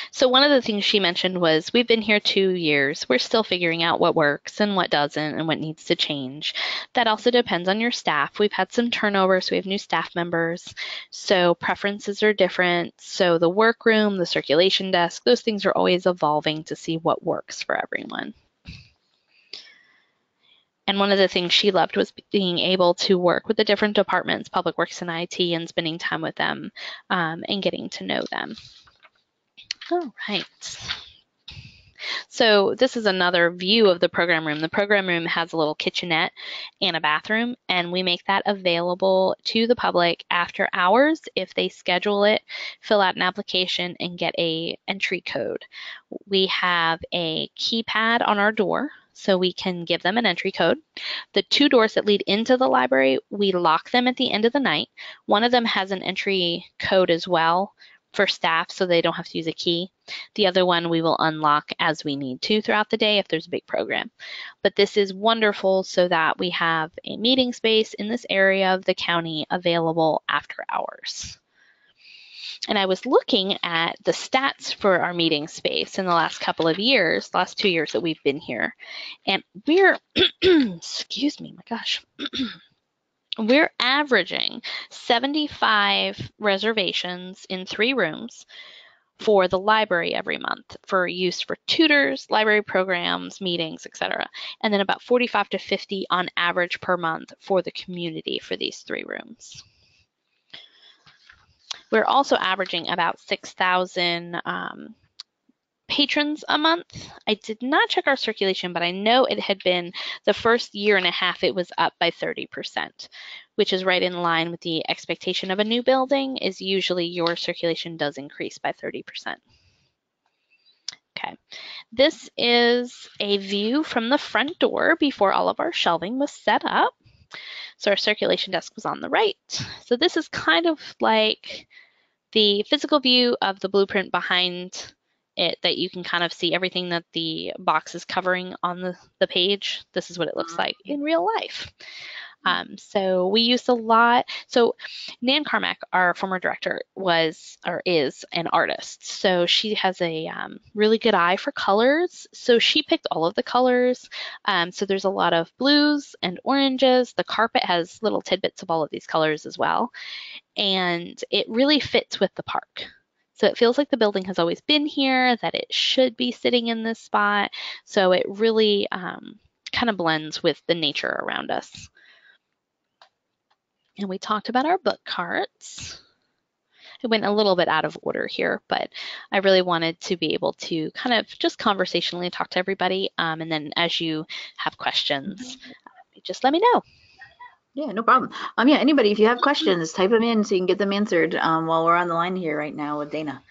B: So one of the things she mentioned was we've been here two years. We're still figuring out what works and what doesn't and what needs to change. That also depends on your staff. We've had some turnover, so we have new staff members. So preferences are different. So the workroom, the circulation desk, those things are always evolving to see what works for everyone. And one of the things she loved was being able to work with the different departments, public works and IT, and spending time with them um, and getting to know them. All right. So this is another view of the program room. The program room has a little kitchenette and a bathroom, and we make that available to the public after hours if they schedule it, fill out an application, and get a entry code. We have a keypad on our door, so we can give them an entry code. The two doors that lead into the library, we lock them at the end of the night. One of them has an entry code as well for staff so they don't have to use a key. The other one we will unlock as we need to throughout the day if there's a big program. But this is wonderful so that we have a meeting space in this area of the county available after hours. And I was looking at the stats for our meeting space in the last couple of years, last two years that we've been here. And we're, excuse me, my gosh. We're averaging 75 reservations in three rooms for the library every month for use for tutors, library programs, meetings, etc. And then about 45 to 50 on average per month for the community for these three rooms. We're also averaging about 6,000 um, patrons a month. I did not check our circulation, but I know it had been the first year and a half it was up by 30%, which is right in line with the expectation of a new building is usually your circulation does increase by 30%. Okay, this is a view from the front door before all of our shelving was set up. So our circulation desk was on the right. So this is kind of like the physical view of the blueprint behind it that you can kind of see everything that the box is covering on the, the page. This is what it looks mm-hmm. like in real life. Um, so we used a lot. So Nan Carmack, our former director, was or is an artist. So she has a um, really good eye for colors. So she picked all of the colors. Um, so there's a lot of blues and oranges. The carpet has little tidbits of all of these colors as well. And it really fits with the park. So it feels like the building has always been here, that it should be sitting in this spot. So it really um, kind of blends with the nature around us. And we talked about our book carts. It went a little bit out of order here, but I really wanted to be able to kind of just conversationally talk to everybody. Um, and then as you have questions, uh, just let me know.
A: Yeah, no problem. Um, yeah, anybody, if you have questions, type them in so you can get them answered um, while we're on the line here right now with Dana.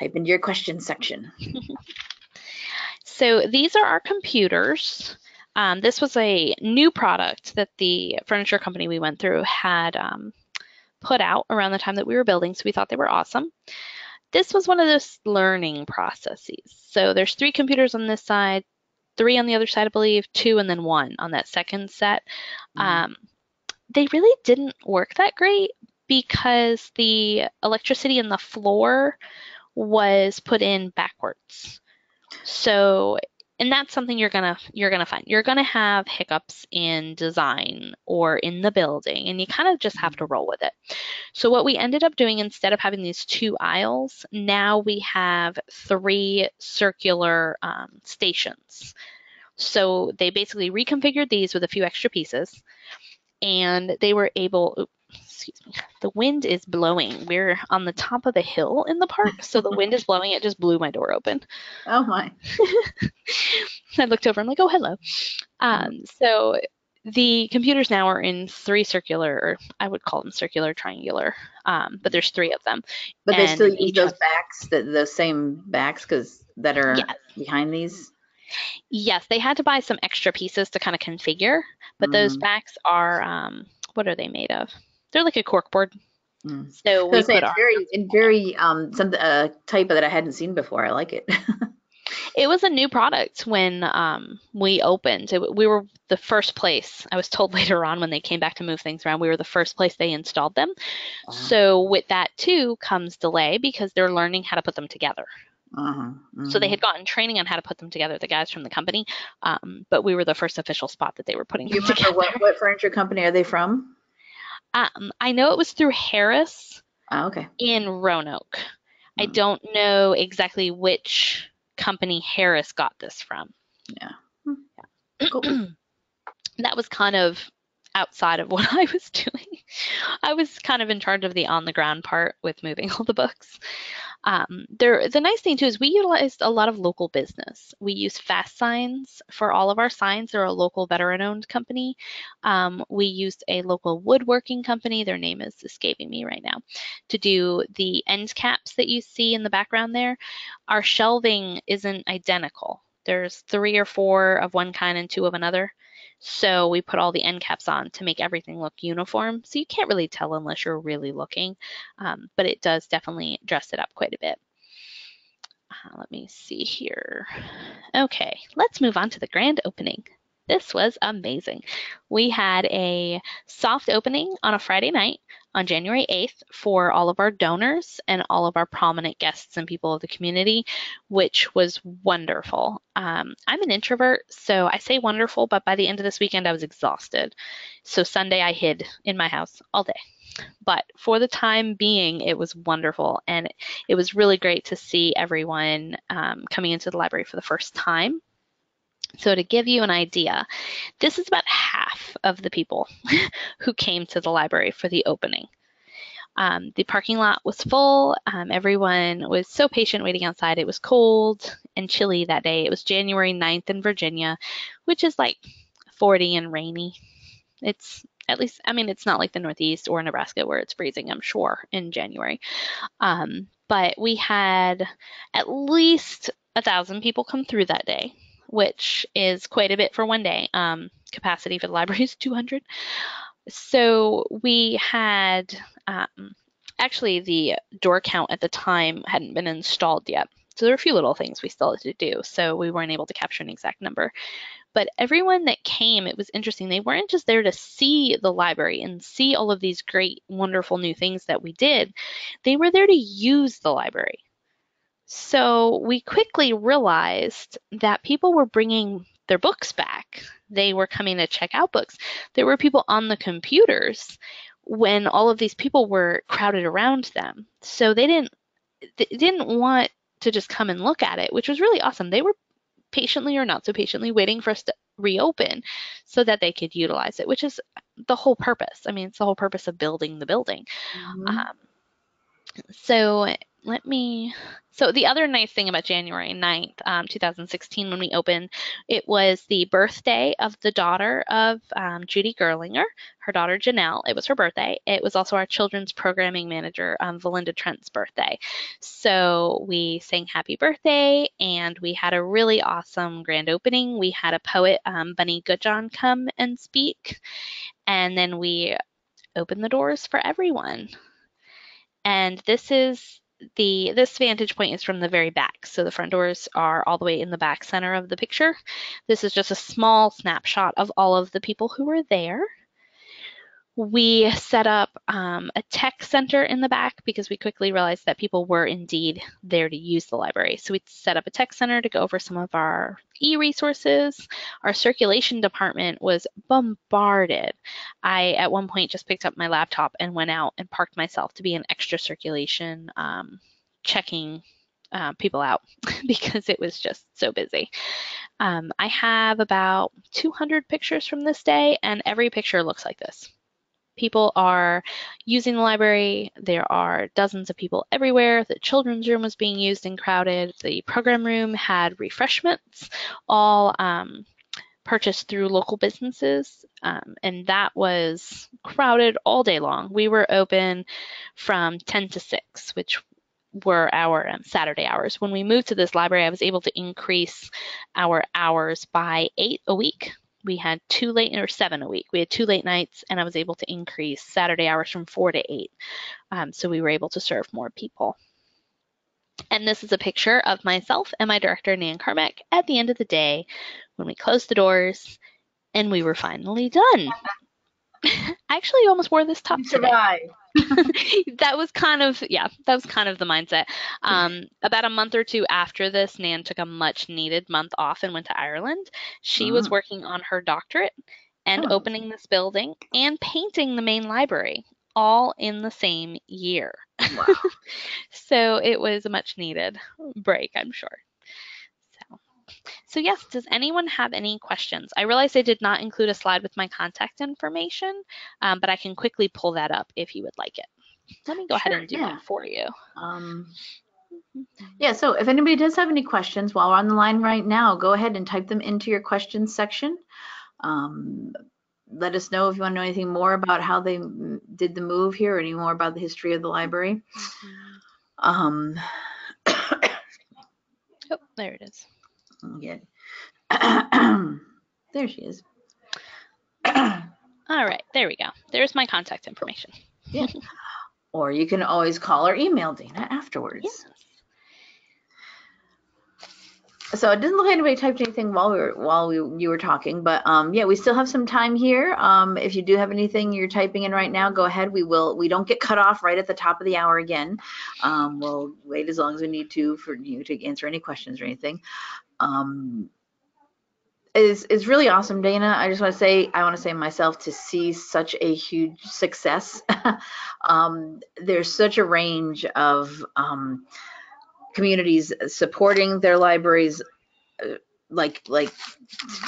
A: Type into your question section.
B: so these are our computers. Um, this was a new product that the furniture company we went through had um, put out around the time that we were building, so we thought they were awesome. This was one of those learning processes. So there's three computers on this side, three on the other side, I believe, two, and then one on that second set. Mm. Um, they really didn't work that great because the electricity in the floor was put in backwards. So and that's something you're gonna you're gonna find. You're gonna have hiccups in design or in the building and you kind of just have to roll with it. So what we ended up doing instead of having these two aisles now we have three circular um, stations. So they basically reconfigured these with a few extra pieces and they were able excuse me the wind is blowing. We're on the top of the hill in the park so the wind is blowing. It just blew my door open.
A: Oh my.
B: I looked over i'm like oh hello. Um, so the computers now are in three circular or i would call them circular triangular um, but there's three of them.
A: But they still use those backs the, the same backs because that are yes. behind these?
B: Yes, they had to buy some extra pieces to kind of configure, but mm. those backs are um, what are they made of? They're like a cork board. Mm. So we
A: put our, very, very um, some uh, type that I hadn't seen before. I like it.
B: it was a new product when um, we opened. It, we were the first place. I was told later on when they came back to move things around, we were the first place they installed them. Wow. So with that too comes delay because they're learning how to put them together. Uh-huh, uh-huh. So they mm-hmm. had gotten training on how to put them together, the guys from the company, um, but we were the first official spot that they were putting
A: you
B: them together.
A: What, what furniture company are they from?
B: Um, I know it was through Harris.
A: Oh, okay.
B: In Roanoke. Mm. I don't know exactly which company Harris got this from.
A: Yeah.
B: yeah. Cool. that was kind of outside of what I was doing. I was kind of in charge of the on the ground part with moving all the books. Um, there, the nice thing too is we utilized a lot of local business. We use Fast Signs for all of our signs. They're a local veteran-owned company. Um, we used a local woodworking company. Their name is escaping me right now. To do the end caps that you see in the background there, our shelving isn't identical. There's three or four of one kind and two of another. So we put all the end caps on to make everything look uniform. So you can't really tell unless you're really looking, um, but it does definitely dress it up quite a bit. Uh, let me see here. Okay, let's move on to the grand opening. This was amazing. We had a soft opening on a Friday night on January 8th for all of our donors and all of our prominent guests and people of the community, which was wonderful. Um, I'm an introvert, so I say wonderful, but by the end of this weekend, I was exhausted. So Sunday, I hid in my house all day. But for the time being, it was wonderful. And it was really great to see everyone um, coming into the library for the first time. So to give you an idea, this is about half of the people who came to the library for the opening. Um, the parking lot was full. Um, everyone was so patient waiting outside. It was cold and chilly that day. It was January 9th in Virginia, which is like 40 and rainy. It's at least, I mean, it's not like the Northeast or Nebraska where it's freezing, I'm sure, in January. Um, but we had at least a thousand people come through that day which is quite a bit for one day. Um, capacity for the library is 200. So we had um, actually the door count at the time hadn't been installed yet. So there were a few little things we still had to do. So we weren't able to capture an exact number. But everyone that came, it was interesting. They weren't just there to see the library and see all of these great, wonderful new things that we did. They were there to use the library. So we quickly realized that people were bringing their books back. They were coming to check out books. There were people on the computers when all of these people were crowded around them. So they didn't they didn't want to just come and look at it, which was really awesome. They were patiently or not so patiently waiting for us to reopen so that they could utilize it, which is the whole purpose. I mean, it's the whole purpose of building the building. Mm-hmm. Um, so let me so the other nice thing about January 9th, um, 2016, when we opened, it was the birthday of the daughter of um, Judy Gerlinger, her daughter Janelle. It was her birthday. It was also our children's programming manager, um, Valinda Trent's birthday. So we sang happy birthday and we had a really awesome grand opening. We had a poet, um, Bunny Goodjohn, come and speak. And then we opened the doors for everyone. And this is the this vantage point is from the very back. So the front doors are all the way in the back center of the picture. This is just a small snapshot of all of the people who were there. We set up um, a tech center in the back because we quickly realized that people were indeed there to use the library. So we set up a tech center to go over some of our e-resources. Our circulation department was bombarded. I, at one point, just picked up my laptop and went out and parked myself to be an extra circulation, um, checking uh, people out because it was just so busy. Um, I have about 200 pictures from this day, and every picture looks like this people are using the library. There are dozens of people everywhere. The children's room was being used and crowded. The program room had refreshments, all um, purchased through local businesses, um, and that was crowded all day long. We were open from 10 to 6, which were our um, Saturday hours. When we moved to this library, I was able to increase our hours by eight a week we had two late or seven a week. We had two late nights, and I was able to increase Saturday hours from four to eight. Um, so we were able to serve more people. And this is a picture of myself and my director, Nan Carmack, at the end of the day when we closed the doors and we were finally done. I actually almost wore this top today. that was kind of yeah, that was kind of the mindset. Um, about a month or two after this, Nan took a much needed month off and went to Ireland. She was mm. working on her doctorate and oh. opening this building and painting the main library all in the same year. Wow. so it was a much needed break, I'm sure. So yes, does anyone have any questions? I realize I did not include a slide with my contact information, um, but I can quickly pull that up if you would like it. Let me go sure, ahead and do yeah. that for you. Um,
A: yeah, so if anybody does have any questions while we're on the line right now, go ahead and type them into your questions section. Um, let us know if you want to know anything more about how they did the move here or any more about the history of the library. Mm-hmm. Um,
B: oh, there it is
A: get. there she is.
B: All right, there we go. There's my contact information.
A: yeah. Or you can always call or email Dana afterwards. Yes. So it didn't look like anybody typed anything while we were while we you were talking, but um, yeah, we still have some time here. Um, if you do have anything you're typing in right now, go ahead. We will. We don't get cut off right at the top of the hour again. Um, we'll wait as long as we need to for you to answer any questions or anything um, is is really awesome, Dana. I just want to say, I want to say myself to see such a huge success. um, there's such a range of um, communities supporting their libraries, uh, like like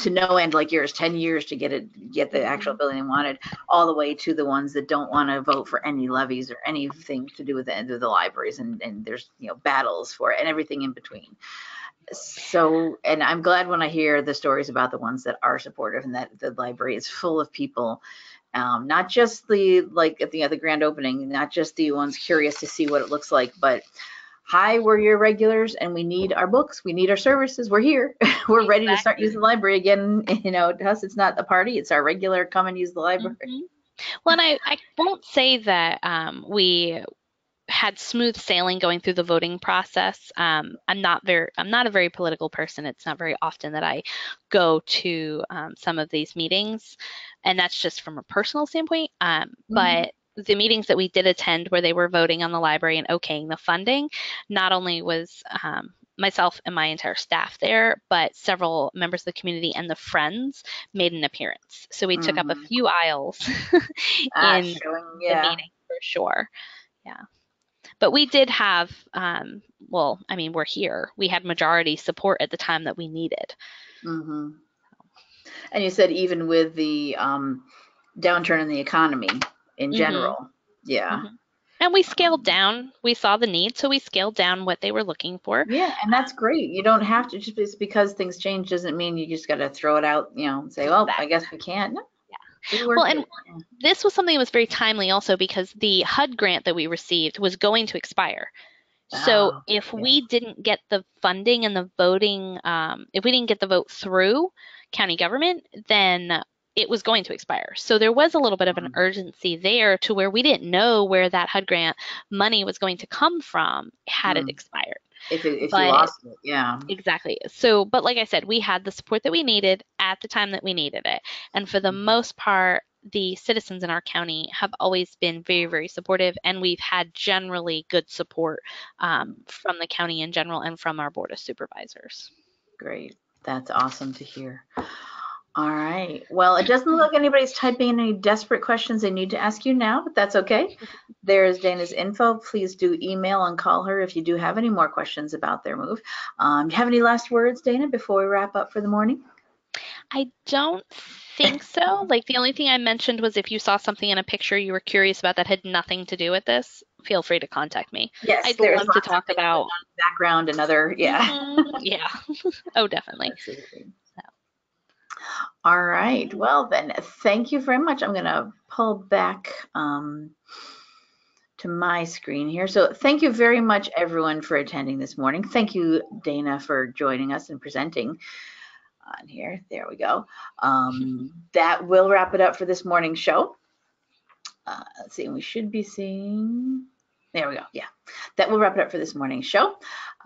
A: to no end, like yours, ten years to get it, get the actual building they wanted, all the way to the ones that don't want to vote for any levies or anything to do with the end of the libraries, and and there's you know battles for it and everything in between so and i'm glad when i hear the stories about the ones that are supportive and that the library is full of people um, not just the like at the other grand opening not just the ones curious to see what it looks like but hi we're your regulars and we need our books we need our services we're here we're exactly. ready to start using the library again you know to us it's not a party it's our regular come and use the library
B: mm-hmm. well and I, I won't say that um, we had smooth sailing going through the voting process. Um, I'm not very, I'm not a very political person. It's not very often that I go to um, some of these meetings, and that's just from a personal standpoint. Um, mm-hmm. But the meetings that we did attend where they were voting on the library and okaying the funding, not only was um, myself and my entire staff there, but several members of the community and the friends made an appearance. So we mm-hmm. took up a mm-hmm. few aisles ah, in yeah. the meeting for sure. Yeah. But we did have, um, well, I mean, we're here. We had majority support at the time that we needed.
A: Mm-hmm. And you said even with the um, downturn in the economy in mm-hmm. general, mm-hmm. yeah. Mm-hmm.
B: And we scaled down. We saw the need, so we scaled down what they were looking for.
A: Yeah, and that's great. You don't have to just because things change doesn't mean you just got to throw it out, you know, and say, "Well, I guess we can't." No.
B: Yeah. Well, and this was something that was very timely also because the HUD grant that we received was going to expire. So if yeah. we didn't get the funding and the voting, um, if we didn't get the vote through county government, then it was going to expire. So there was a little bit of an urgency there to where we didn't know where that HUD grant money was going to come from had mm. it expired.
A: If, it, if but, you lost it, yeah.
B: Exactly. So, but like I said, we had the support that we needed at the time that we needed it. And for the mm. most part, the citizens in our county have always been very, very supportive, and we've had generally good support um, from the county in general and from our board of supervisors.
A: Great. That's awesome to hear. All right. Well, it doesn't look like anybody's typing any desperate questions they need to ask you now, but that's okay. There's Dana's info. Please do email and call her if you do have any more questions about their move. Um, do you have any last words, Dana, before we wrap up for the morning?
B: I don't think so. Like the only thing I mentioned was if you saw something in a picture you were curious about that had nothing to do with this, feel free to contact me.
A: Yes,
B: I'd love to talk about
A: background and other yeah.
B: Mm-hmm. yeah. oh, definitely. Absolutely.
A: All right. Well, then, thank you very much. I'm going to pull back um, to my screen here. So thank you very much, everyone, for attending this morning. Thank you, Dana, for joining us and presenting on here. There we go. Um, that will wrap it up for this morning's show. Uh, let's see, we should be seeing, there we go, yeah. That will wrap it up for this morning's show.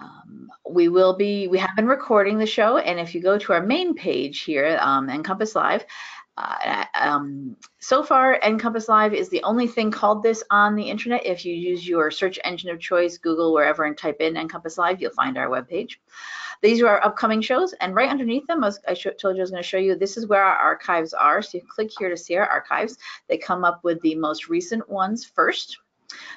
A: Um, we will be, we have been recording the show, and if you go to our main page here, um, NCompass Live, uh, um, so far, NCompass Live is the only thing called this on the internet. If you use your search engine of choice, Google, wherever, and type in NCompass Live, you'll find our webpage. These are our upcoming shows, and right underneath them, as I told you I was going to show you, this is where our archives are. So you click here to see our archives. They come up with the most recent ones first.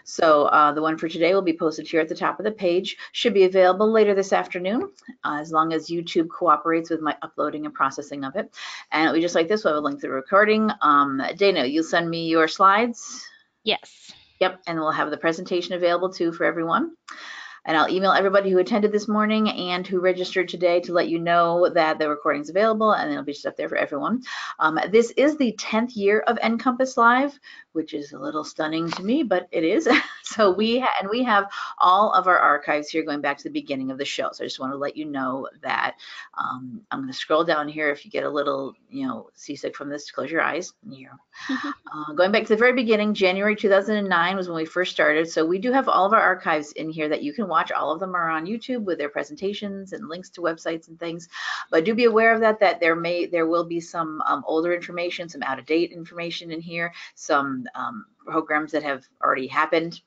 A: So uh, the one for today will be posted here at the top of the page. Should be available later this afternoon, uh, as long as YouTube cooperates with my uploading and processing of it. And we just like this, we'll have a link to the recording. Um, Dana, you'll send me your slides?
B: Yes.
A: Yep, and we'll have the presentation available too for everyone. And I'll email everybody who attended this morning and who registered today to let you know that the recording's available and it'll be just up there for everyone. Um, this is the 10th year of NCompass Live, which is a little stunning to me, but it is. so we and we have all of our archives here going back to the beginning of the show. So I just want to let you know that um, I'm going to scroll down here. If you get a little, you know, seasick from this, close your eyes. You uh, going back to the very beginning, January 2009 was when we first started. So we do have all of our archives in here that you can watch watch. All of them are on YouTube with their presentations and links to websites and things. But do be aware of that, that there may, there will be some um, older information, some out of date information in here, some um, programs that have already happened.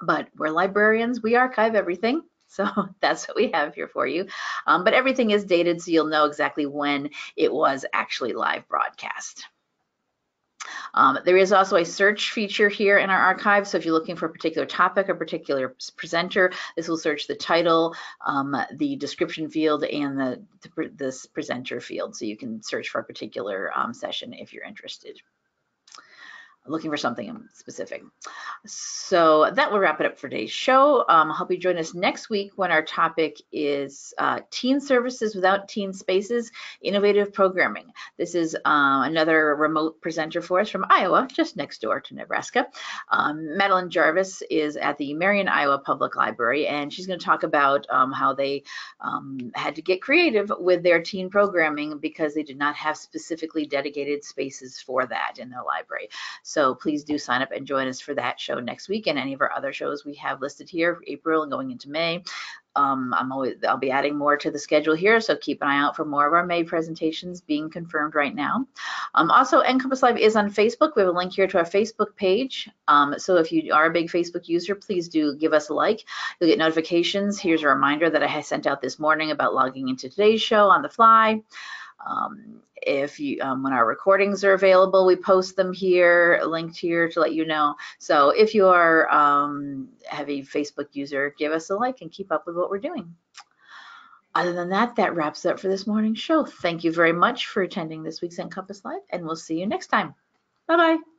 A: But we're librarians, we archive everything. So that's what we have here for you. Um, but everything is dated so you'll know exactly when it was actually live broadcast. Um, there is also a search feature here in our archive. So if you're looking for a particular topic, a particular presenter, this will search the title, um, the description field, and the, the, this presenter field. So you can search for a particular um, session if you're interested looking for something specific. So that will wrap it up for today's show. Um, I hope you join us next week when our topic is uh, Teen Services Without Teen Spaces, Innovative Programming. This is uh, another remote presenter for us from Iowa, just next door to Nebraska. Um, Madeline Jarvis is at the Marion, Iowa Public Library, and she's going to talk about um, how they um, had to get creative with their teen programming because they did not have specifically dedicated spaces for that in their library. So So please do sign up and join us for that show next week and any of our other shows we have listed here April and going into May. Um, I'm always I'll be adding more to the schedule here, so keep an eye out for more of our May presentations being confirmed right now. Um, also, NCompass Live is on Facebook. We have a link here to our Facebook page. Um, so if you are a big Facebook user, please do give us a like. You'll get notifications. Here's a reminder that I sent out this morning about logging into today's show on the fly. Um, if you, um, when our recordings are available, we post them here, linked here to let you know. So if you are um, a heavy Facebook user, give us a like and keep up with what we're doing. Other than that, that wraps up for this morning's show. Thank you very much for attending this week's NCompass Live, and we'll see you next time. Bye-bye.